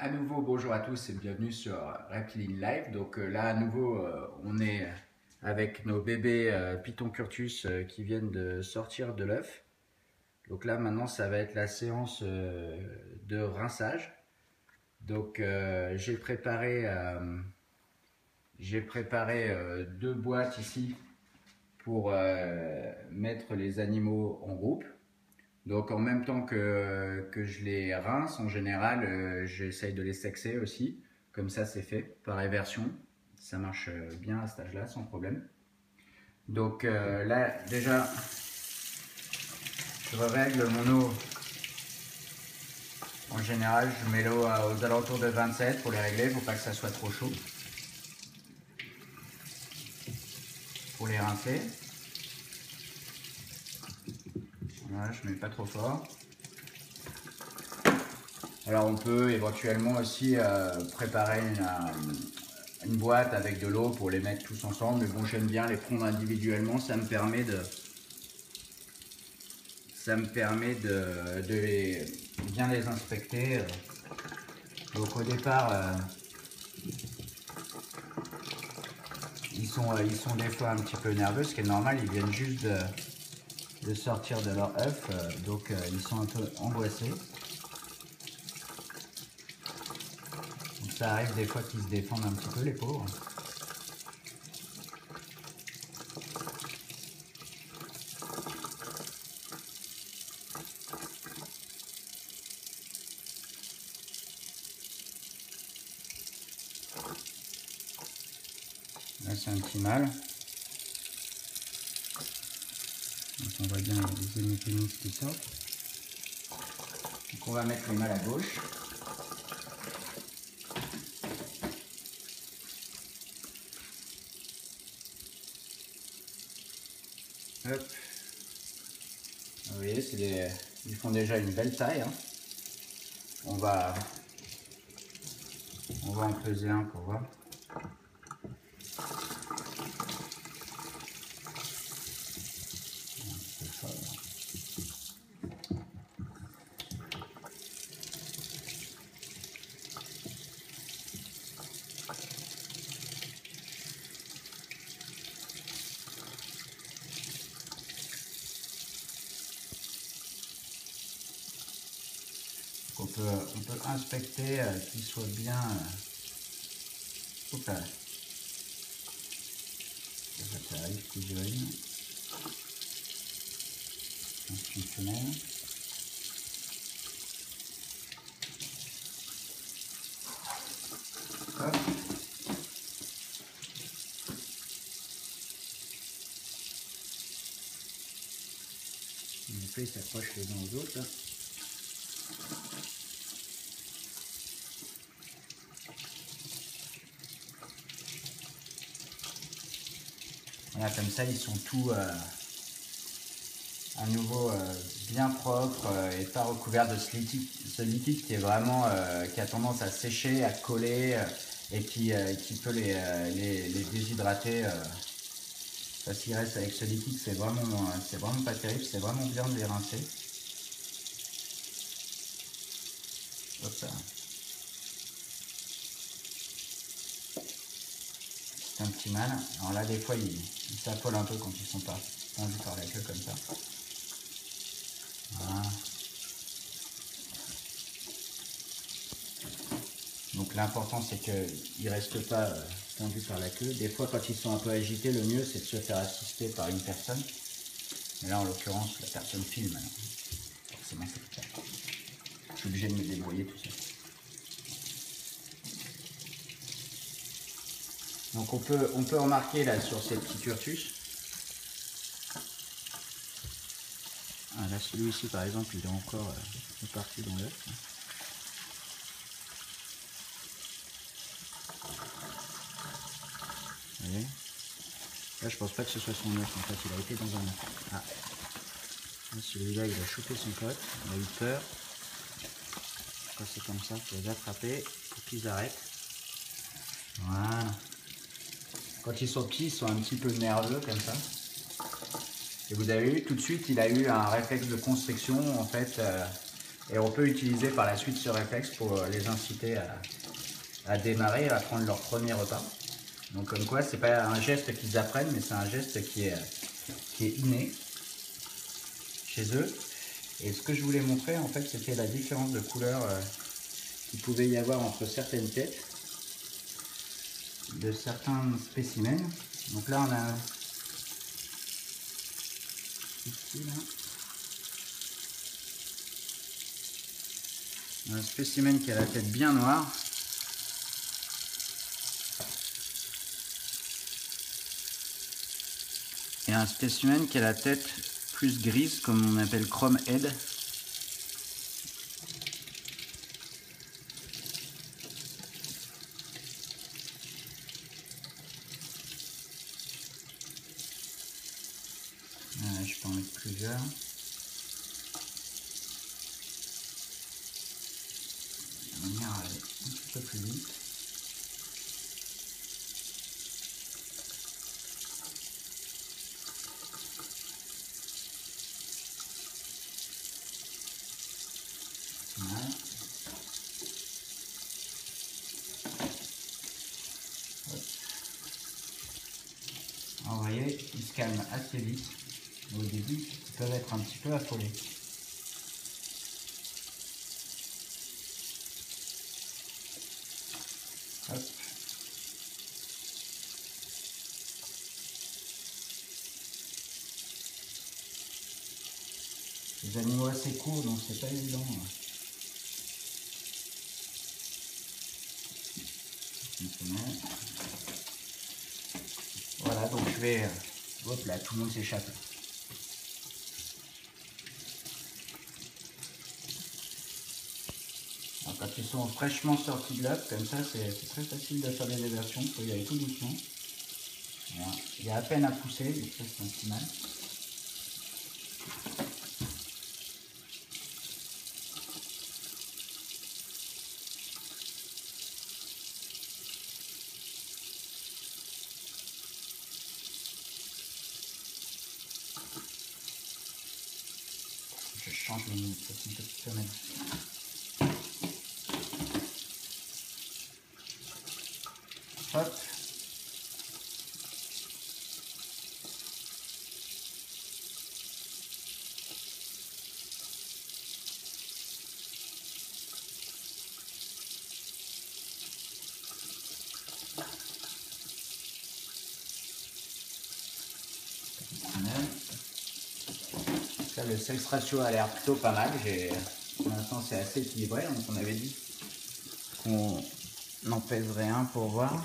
À nouveau, bonjour à tous et bienvenue sur Reptiling Live. Donc euh, là, à nouveau, euh, on est avec nos bébés euh, Python Curtus qui viennent de sortir de l'œuf. Donc là, maintenant, ça va être la séance de rinçage. Donc j'ai préparé, j'ai préparé deux boîtes ici pour mettre les animaux en groupe. Donc en même temps que, je les rince, en général, euh, j'essaye de les sexer aussi. Comme ça, c'est fait par éversion. Ça marche euh, bien à cet âge-là, sans problème. Donc euh, là, déjà, je règle mon eau. En général, je mets l'eau aux alentours de 27 pour les régler. Faut pas que ça soit trop chaud. Pour les rincer. Je mets pas trop fort. Alors on peut éventuellement aussi euh, préparer euh, une, boîte avec de l'eau pour les mettre tous ensemble. Mais bon, j'aime bien les prendre individuellement. Ça me permet de, ça me permet de, bien les inspecter. Donc au départ, euh, ils, sont, ils sont des fois un petit peu nerveux, ce qui est normal. Ils viennent juste de de sortir de leur œuf, euh, donc euh, ils sont un peu angoissés. ça arrive des fois qu'ils se défendent un petit peu les pauvres. Là c'est un petit mâle. On voit bien les hémipénis qui sortent. Donc on va mettre les mâles à gauche. Hop. Vous voyez, ils font déjà une belle taille. Hein. On va on va en peser un pour voir. Peut, on peut inspecter euh, qu'il soit bien. Euh, là. Ça, arrive plus jeune. Une femelle. Hop. Puis il s'accroche les uns aux autres. Comme ça, ils sont tous euh, à nouveau euh, bien propres euh, et pas recouverts de ce liquide, qui est vraiment qui a tendance à sécher, à coller et qui, qui peut les, les, déshydrater. parce qu'ils restent avec ce liquide, c'est vraiment, c'est vraiment pas terrible, c'est vraiment bien de les rincer. C'est un petit mal. Alors là, des fois, il, ils s'affolent un peu quand ils sont pas tendus par la queue comme ça. Voilà. Donc l'important c'est qu'ils ne restent pas euh, tendus par la queue. Des fois quand ils sont un peu agités, le mieux c'est de se faire assister par une personne. Mais là en l'occurrence la personne filme. Forcément c'est Je suis obligé de me débrouiller tout ça. Donc on peut, on peut remarquer là sur ces petits curtus. Ah, là celui-ci par exemple il est encore euh, parti dans l'œuf. Là je pense pas que ce soit son œuf, en fait il a été dans un œuf. Ah. Celui-là il a chopé son pote, il a eu peur. C'est comme ça, il faut les attraper pour qu'ils arrêtent. Voilà. Quand ils sont petits, ils sont un petit peu nerveux comme ça. Et vous avez vu, tout de suite, il a eu un réflexe de constriction. En fait, euh, Et on peut utiliser par la suite ce réflexe pour les inciter à, démarrer, à prendre leur premier repas. Donc comme quoi, c'est pas un geste qu'ils apprennent, mais c'est un geste qui est, qui est inné chez eux. Et ce que je voulais montrer, en fait, c'était la différence de couleur euh, qu'il pouvait y avoir entre certaines têtes de certains spécimens. Donc là, on a un spécimen qui a la tête bien noire. Et un spécimen qui a la tête plus grise, comme on appelle chrome head. je peux en mettre plusieurs. Un petit peu plus vite. vous voyez, ils se calment assez vite. Au début, ils peuvent être un petit peu affolés. Les animaux assez courts, donc c'est pas évident. Hein. Voilà, donc je vais... Euh, hop là, tout le monde s'échappe. Quand ils sont fraîchement sortis de l'œuf, comme ça, c'est très facile de faire des déversions. Il faut y aller tout doucement. Il y a à peine à pousser, donc ça c'est un petit mal. Le sexe ratio a l'air plutôt pas mal. Pour l'instant, c'est assez équilibré. Donc, on avait dit qu'on en pèserait un pour voir.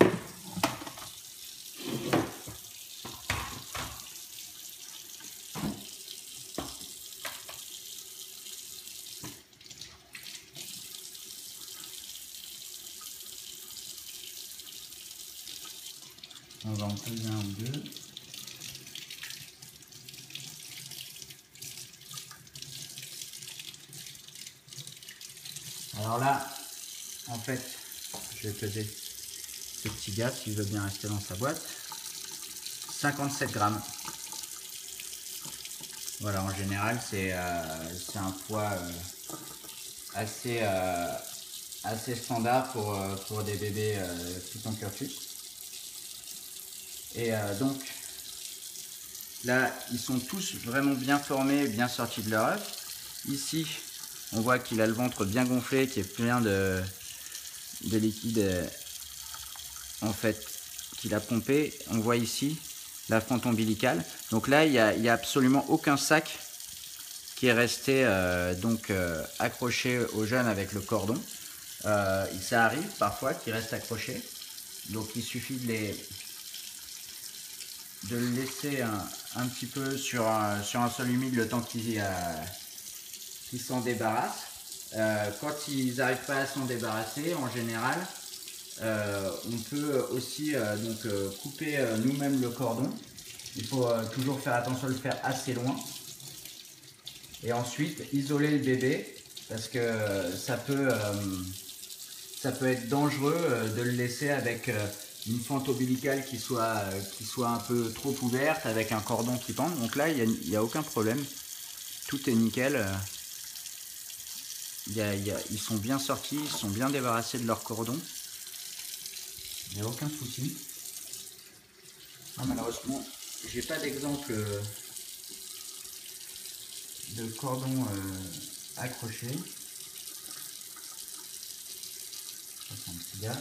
On va en peser un ou deux. Alors là, en fait, je vais peser ce petit gars s'il veut bien rester dans sa boîte. 57 grammes. Voilà, en général, c'est euh, un poids euh, assez, euh, assez standard pour, pour des bébés tout en curtus. Et donc, là, ils sont tous vraiment bien formés, bien sortis de leur œuf. Ici, on voit qu'il a le ventre bien gonflé, qui est plein de, de liquide euh, en fait qu'il a pompé. On voit ici la fente ombilicale. Donc là, il n'y a, absolument aucun sac qui est resté euh, donc euh, accroché au jeune avec le cordon. ça arrive parfois qu'il reste accroché. Donc il suffit de, le laisser un, petit peu sur un, sur un sol humide le temps qu'il s'en débarrassent. Euh, quand ils n'arrivent pas à s'en débarrasser, en général, euh, on peut aussi euh, donc, couper nous-mêmes le cordon. Il faut toujours faire attention de le faire assez loin. Et ensuite, isoler le bébé parce que ça peut, ça peut être dangereux de le laisser avec une fente ombilicale qui soit, qui soit un peu trop ouverte, avec un cordon qui pend. Donc là, il n'y a, aucun problème. Tout est nickel. Ils sont bien sortis, ils sont bien débarrassés de leur cordon. Il n'y a aucun souci. Ah, malheureusement, j'ai pas d'exemple euh, de cordon euh, accroché. un petit gars.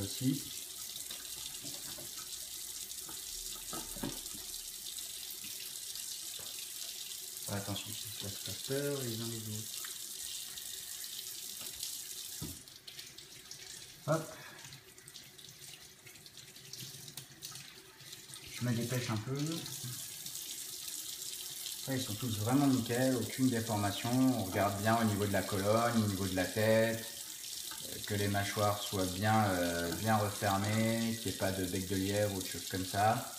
Aussi. attention, si ça se passe peur, ils ont les deux. Hop. Je me dépêche un peu. ils sont tous vraiment nickel, aucune déformation. On regarde bien au niveau de la colonne, au niveau de la tête que les mâchoires soient bien, euh, bien refermées, qu'il n'y ait pas de bec de lièvre ou de choses comme ça,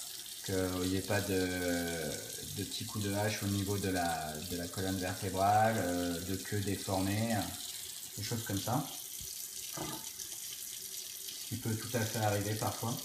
qu'il n'y ait pas de, de, petits coups de hache au niveau de la, de la colonne vertébrale, euh, de queue déformée, des choses comme ça. Ce qui peut tout à fait arriver parfois.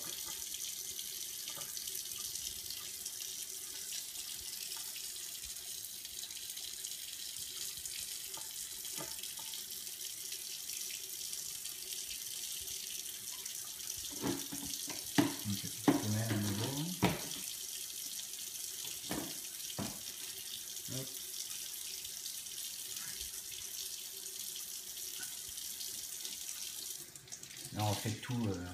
Là, on fait tout. Euh,